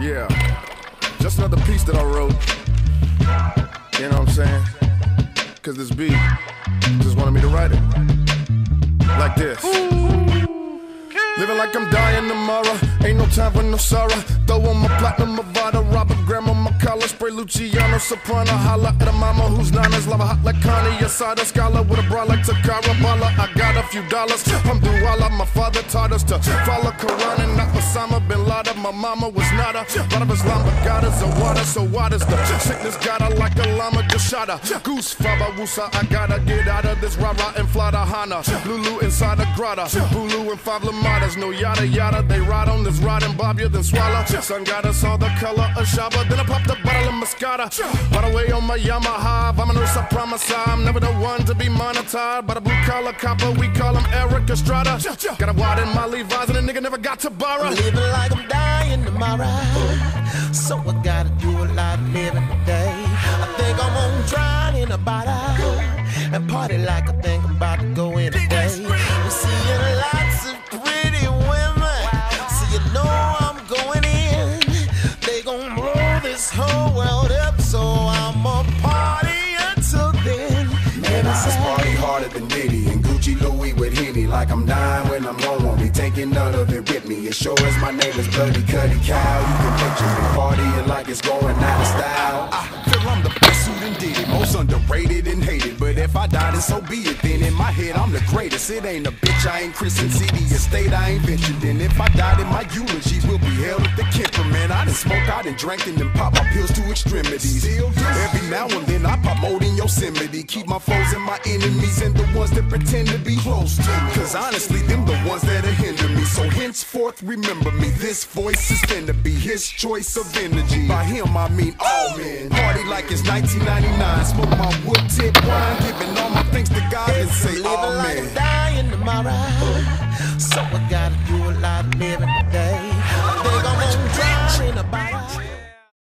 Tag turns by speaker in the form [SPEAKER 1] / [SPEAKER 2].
[SPEAKER 1] Yeah, just another piece that I wrote. You know what I'm saying? Cause this beat just wanted me to write it. Like this. Living like I'm dying tomorrow. Ain't no time for no sorrow. Throw on my platinum, Movado, Robert Graham on my collar. Spray Luciano, Soprano. Holla at a mama who's nanas. Lava hot like Connie. Asada scholar with a bra like Takara Bala. I got a few dollars. I'm. My father taught us to follow Quran and not Osama bin Laden. My mama was not a lot of Islam, but God is a water. So what is the sickness? Got her like a llama, just shot her. Goose, Faba, Wusa. I gotta get out of this rah-rah and fly to Hana. Lulu inside the grotto. Bulu and five Lamadas. No yada yada. They ride on this rod and bob you, then swallow. Sun got us all the color of Shaba. Then I popped a bottle of Moscata. By the way, on my Yamaha. I'm a nurse, I promise I'm never the one to be monetized. But a blue collar copper, we call him Erik Estrada. Got a wad in my Levi's and a nigga never got to borrow.
[SPEAKER 2] Living like I'm dying tomorrow. So I gotta do a lot of living today. I think I'm gonna try in a bottle and party like I think I'm about to go in today. I'm seeing lots of pretty women, so you know I'm going in. They gon' blow this whole
[SPEAKER 3] harder than Diddy and Gucci Louis with Henny. Like I'm dying when I'm gone, won't be taking none of it with me. As sure as my name is Bloody Cuddy Cow, you can picture me partying like it's going out of style. I feel I'm the best who done did most underrated and hated. But if I die, then so be it. Then in my head, I'm the greatest. It ain't a bitch, I ain't Christian City Estate, I ain't ventured. And if I died in my eulogy, will be held at the Kemper, man. I done smoked, I done drank, and then pop my pills to extremities. Every now and then Yosemite. Keep my foes and my enemies and the ones that pretend to be close to me. Cause honestly, them the ones that'll hinder me. So henceforth, remember me. This voice is finna be his choice of energy. By him, I mean all men. Party like it's 1999. Smoke my wood tip wine, giving all my thanks to God and say,
[SPEAKER 2] Living
[SPEAKER 3] oh
[SPEAKER 2] like I'm dying tomorrow. So I gotta do of